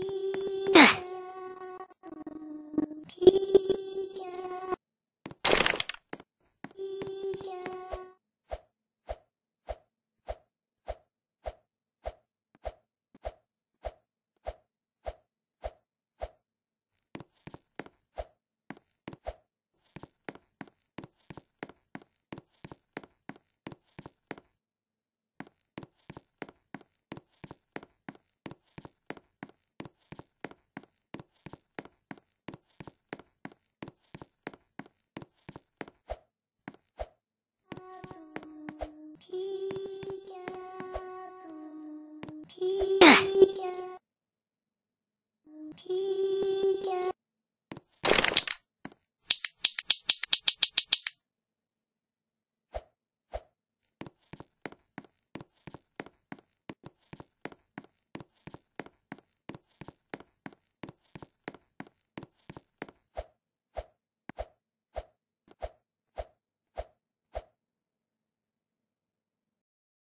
Thank you. P. Pia.